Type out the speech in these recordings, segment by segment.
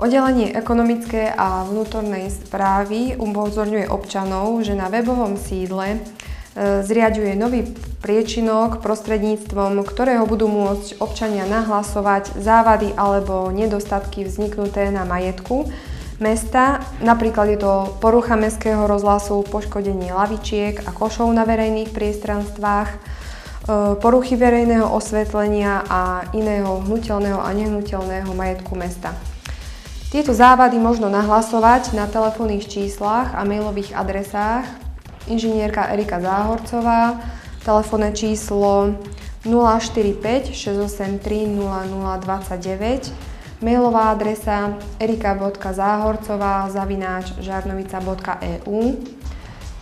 Oddelenie ekonomické a vnútornej správy upozorňuje občanov, že na webovom sídle E, zriaďuje nový priečinok, prostredníctvom ktorého budú môcť občania nahlasovať závady alebo nedostatky vzniknuté na majetku mesta. Napríklad je to porucha mestského rozhlasu, poškodenie lavičiek a košov na verejných priestranstvách, e, poruchy verejného osvetlenia a iného hnutelného a nehnuteľného majetku mesta. Tieto závady možno nahlasovať na telefónnych číslach a mailových adresách. Inžinierka Erika Záhorcová, telefónne číslo 045 683 0029, mailová adresa erika.záhorcová zavináč žarnovica.eu,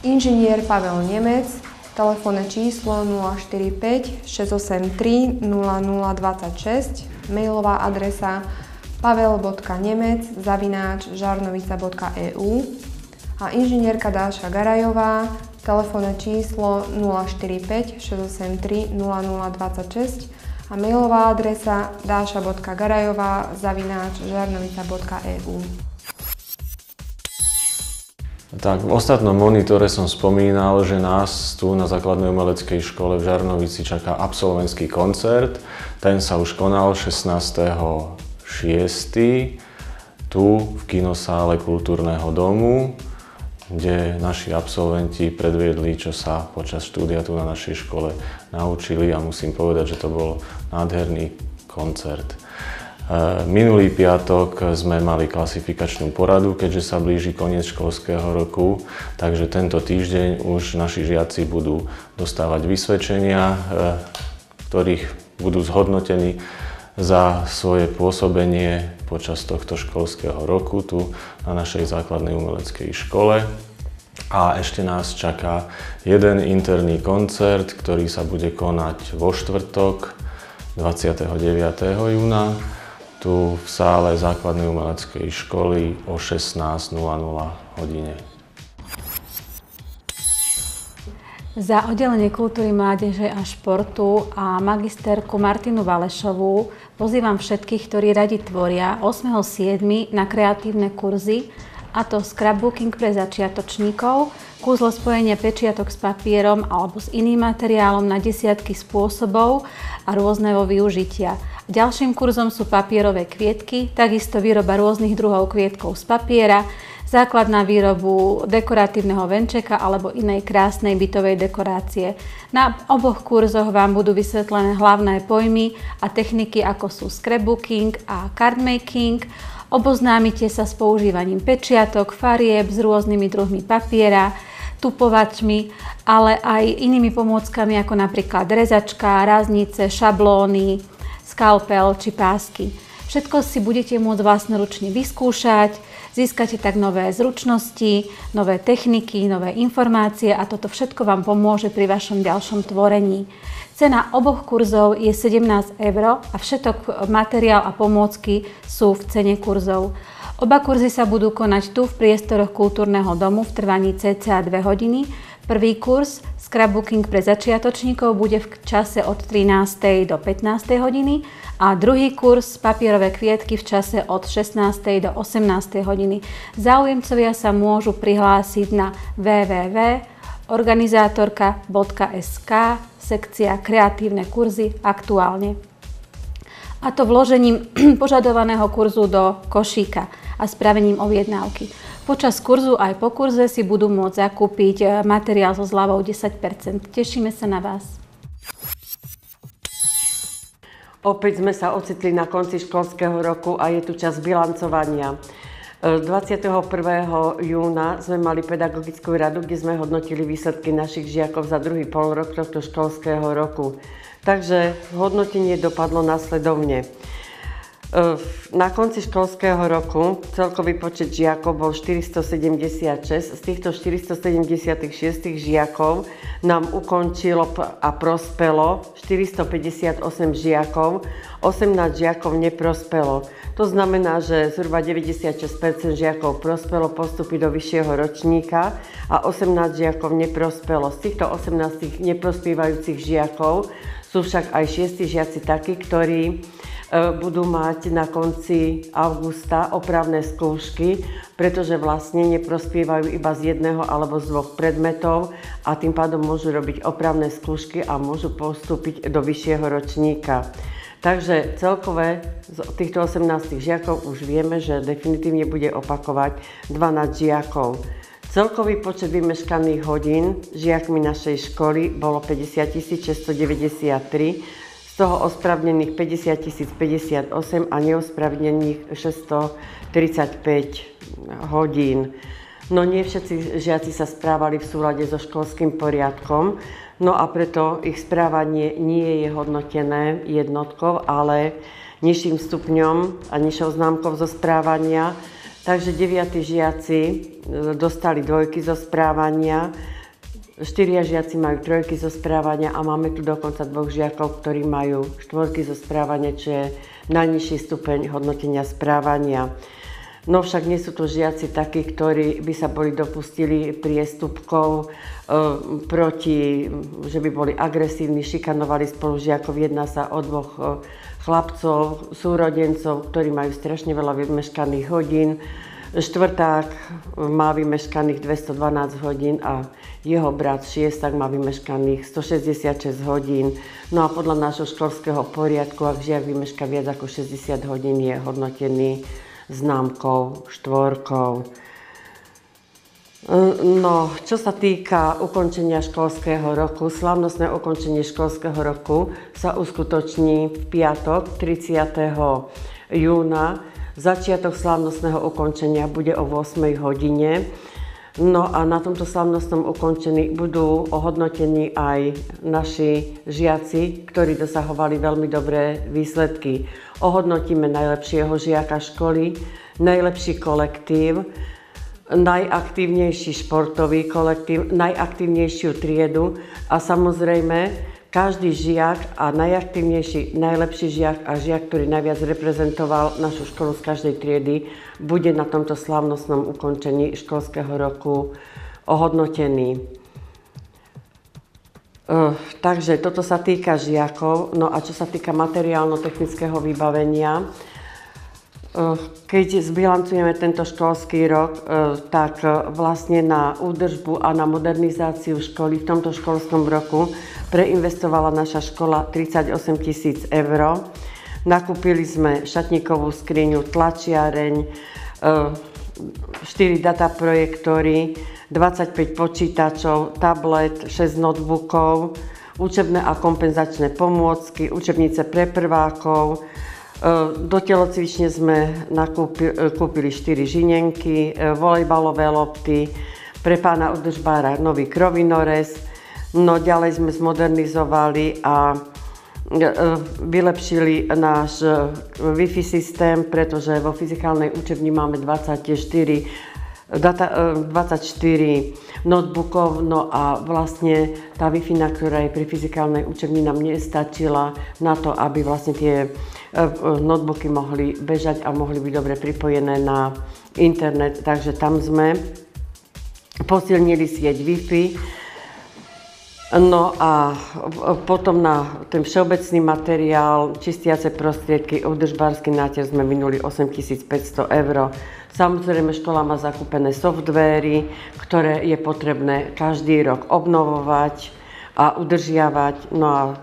inžinier Pavel Nemec, telefónne číslo 045 683 0026, mailová adresa pavel.nemec zavináč žarnovica.eu, a inžinierka Dáša Garajová, telefónne číslo 045 683 0026 a mailová adresa dáša.garajová zavináč žarnovica.eu. Tak v ostatnom monitore som spomínal, že nás tu na základnej umeleckej škole v Žarnovici čaká absolventský koncert. Ten sa už konal 16.6. tu v kinosále Kultúrneho domu kde naši absolventi predviedli, čo sa počas štúdia tu na našej škole naučili a musím povedať, že to bol nádherný koncert. E, minulý piatok sme mali klasifikačnú poradu, keďže sa blíži koniec školského roku, takže tento týždeň už naši žiaci budú dostávať vysvedčenia, e, ktorých budú zhodnotení za svoje pôsobenie počas tohto školského roku tu na našej základnej umeleckej škole. A ešte nás čaká jeden interný koncert, ktorý sa bude konať vo štvrtok 29. júna tu v sále základnej umeleckej školy o 16.00 hodine. Za oddelenie kultúry, mládeže a športu a magisterku Martinu Valešovú pozývam všetkých, ktorí radi tvoria 8.7. na kreatívne kurzy, a to scrapbooking pre začiatočníkov, kúzlo spojenia pečiatok s papierom alebo s iným materiálom na desiatky spôsobov a rôzneho využitia. Ďalším kurzom sú papierové kvietky, takisto výroba rôznych druhov kvietkov z papiera, základ na výrobu dekoratívneho venčeka alebo inej krásnej bytovej dekorácie. Na oboch kurzoch vám budú vysvetlené hlavné pojmy a techniky ako sú scrapbooking a cardmaking. Oboznámite sa s používaním pečiatok, farieb, s rôznymi druhmi papiera, tupovačmi, ale aj inými pomôckami ako napríklad rezačka, ráznice, šablóny, skalpel či pásky. Všetko si budete môcť vlastnoručne vyskúšať, Získate tak nové zručnosti, nové techniky, nové informácie a toto všetko vám pomôže pri vašom ďalšom tvorení. Cena oboch kurzov je 17 eur a všetok materiál a pomôcky sú v cene kurzov. Oba kurzy sa budú konať tu v priestoroch kultúrneho domu v trvaní cca 2 hodiny. Prvý kurz Scrapbooking pre začiatočníkov bude v čase od 13. do 15. hodiny a druhý kurz papierové kvietky v čase od 16. do 18. hodiny. Záujemcovia sa môžu prihlásiť na www.organizátorka.sk sekcia kreatívne kurzy aktuálne. A to vložením požadovaného kurzu do košíka a spravením objednávky. Počas kurzu aj po kurze si budú môcť zakúpiť materiál so zľavou 10% Tešíme sa na vás. Opäť sme sa ocitli na konci školského roku a je tu čas bilancovania. 21. E, júna sme mali pedagogickú radu, kde sme hodnotili výsledky našich žiakov za druhý rok tohto školského roku. Takže hodnotenie dopadlo následovne. Na konci školského roku celkový počet žiakov bol 476. Z týchto 476 žiakov nám ukončilo a prospelo 458 žiakov, 18 žiakov neprospelo. To znamená, že zhruba 96% žiakov prospelo postupy do vyššieho ročníka a 18 žiakov neprospelo. Z týchto 18 neprospievajúcich žiakov sú však aj šiesti žiaci takí, ktorí budú mať na konci augusta opravné skúšky, pretože vlastne neprospievajú iba z jedného alebo z dvoch predmetov a tým pádom môžu robiť opravné skúšky a môžu postúpiť do vyššieho ročníka. Takže celkové z týchto 18 žiakov už vieme, že definitívne bude opakovať 12 žiakov. Celkový počet vymeškaných hodín žiakmi našej školy bolo 50 693, toho ospravnených 50 058 a neospravnených 635 hodín. No nie všetci žiaci sa správali v súlade so školským poriadkom, no a preto ich správanie nie je hodnotené jednotkou, ale nižším stupňom a nižšou známkou zo správania. Takže deviatí žiaci dostali dvojky zo správania, Štyria žiaci majú trojky zo správania a máme tu dokonca dvoch žiakov, ktorí majú štvorky zo správania, čo je najnižší stupeň hodnotenia správania. No však nie sú to žiaci takí, ktorí by sa boli dopustili priestupkov e, proti, že by boli agresívni, šikanovali spolužiakov. Jedná sa o dvoch e, chlapcov, súrodencov, ktorí majú strašne veľa vymeškaných hodín. Štvrták má vymeškaných 212 hodín a jeho brat šiestak má vymeškaných 166 hodín. No a podľa nášho školského poriadku, ak žiak vymeška viac ako 60 hodín, je hodnotený známkou, štvorkou. No, čo sa týka ukončenia školského roku, slavnostné ukončenie školského roku sa uskutoční v piatok 30. júna. Začiatok slavnostného ukončenia bude o 8 hodine. No a na tomto slavnostnom ukončení budú ohodnotení aj naši žiaci, ktorí dosahovali veľmi dobré výsledky. Ohodnotíme najlepšieho žiaka školy, najlepší kolektív, najaktívnejší športový kolektív, najaktívnejšiu triedu a samozrejme každý žiak a najaktívnejší, najlepší žiak a žiak, ktorý najviac reprezentoval našu školu z každej triedy, bude na tomto slavnostnom ukončení školského roku ohodnotený. Uh, takže toto sa týka žiakov. No a čo sa týka materiálno-technického vybavenia, keď zbilancujeme tento školský rok, uh, tak vlastne na údržbu a na modernizáciu školy v tomto školskom roku preinvestovala naša škola 38 tisíc eur. Nakúpili sme šatníkovú skriňu, tlačiareň, 4 e, dataprojektory, 25 počítačov, tablet, 6 notebookov, učebné a kompenzačné pomôcky, učebnice pre prvákov. E, do telocvične sme nakúpili, kúpili 4 žinenky, e, volejbalové lopty, pre pána udržbára nový krovinorez, No ďalej sme zmodernizovali a e, vylepšili náš Wi-Fi systém, pretože vo fyzikálnej učebni máme 24, data, 24 e, notebookov, no a vlastne tá Wi-Fi, ktorá je pri fyzikálnej učebni, nám nestačila na to, aby vlastne tie notebooky mohli bežať a mohli byť dobre pripojené na internet, takže tam sme posilnili sieť Wi-Fi, No a potom na ten všeobecný materiál, čistiace prostriedky, údržbársky náter sme minuli 8500 eur. Samozrejme, škola má zakúpené softvéry, ktoré je potrebné každý rok obnovovať a udržiavať. No a e,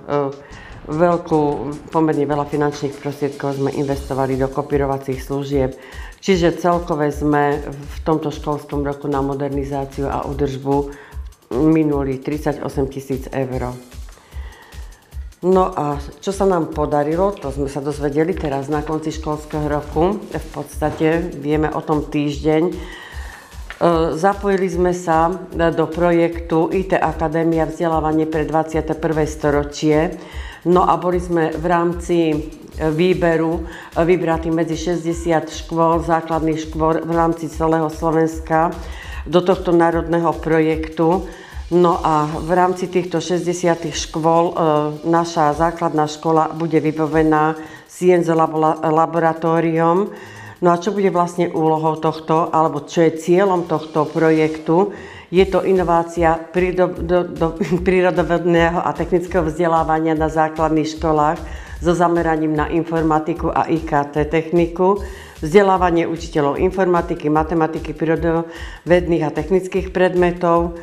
veľkú, pomerne veľa finančných prostriedkov sme investovali do kopírovacích služieb. Čiže celkové sme v tomto školskom roku na modernizáciu a údržbu minuli 38 tisíc eur. No a čo sa nám podarilo, to sme sa dozvedeli teraz na konci školského roku. V podstate vieme o tom týždeň. E, zapojili sme sa do projektu IT Akadémia vzdelávanie pre 21. storočie. No a boli sme v rámci výberu vybratí medzi 60 škôl, základných škôl v rámci celého Slovenska do tohto národného projektu. No a v rámci týchto 60 škôl e, naša základná škola bude vybavená Science laboratóriom. No a čo bude vlastne úlohou tohto, alebo čo je cieľom tohto projektu? Je to inovácia prírodovedného a technického vzdelávania na základných školách so zameraním na informatiku a IKT techniku, vzdelávanie učiteľov informatiky, matematiky, prírodovedných a technických predmetov,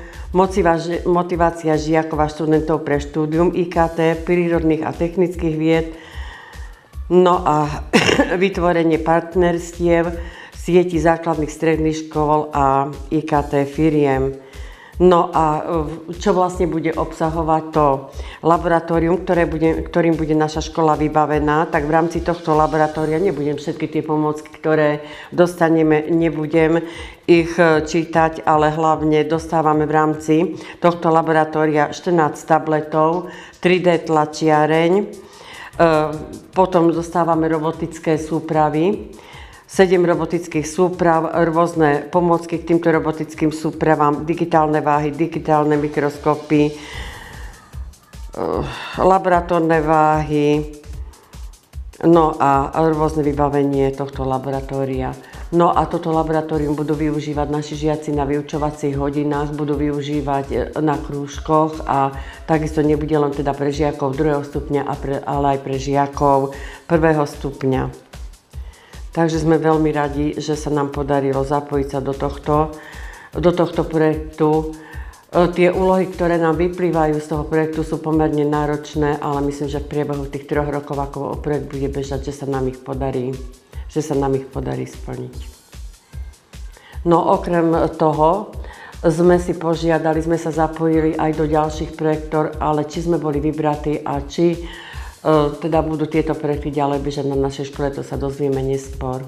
motivácia žiakov a študentov pre štúdium IKT, prírodných a technických vied, no a vytvorenie partnerstiev, sieti základných stredných škôl a IKT firiem. No a e, čo vlastne bude obsahovať to laboratórium, ktoré bude, ktorým bude naša škola vybavená, tak v rámci tohto laboratória nebudem všetky tie pomôcky, ktoré dostaneme, nebudem ich e, čítať, ale hlavne dostávame v rámci tohto laboratória 14 tabletov, 3D tlačiareň, e, potom dostávame robotické súpravy, 7 robotických súprav, rôzne pomôcky k týmto robotickým súpravám, digitálne váhy, digitálne mikroskopy, eh, laboratórne váhy, no a rôzne vybavenie tohto laboratória. No a toto laboratórium budú využívať naši žiaci na vyučovacích hodinách, budú využívať eh, na krúžkoch a takisto nebude len teda pre žiakov druhého stupňa, ale aj pre žiakov prvého stupňa. Takže sme veľmi radi, že sa nám podarilo zapojiť sa do tohto, do tohto projektu. E, tie úlohy, ktoré nám vyplývajú z toho projektu, sú pomerne náročné, ale myslím, že v priebehu tých troch rokov, ako projekt bude bežať, že sa nám ich podarí, že sa nám ich podarí splniť. No okrem toho sme si požiadali, sme sa zapojili aj do ďalších projektov, ale či sme boli vybratí a či teda budú tieto projekty ďalej bežať na našej škole, to sa dozvieme neskôr.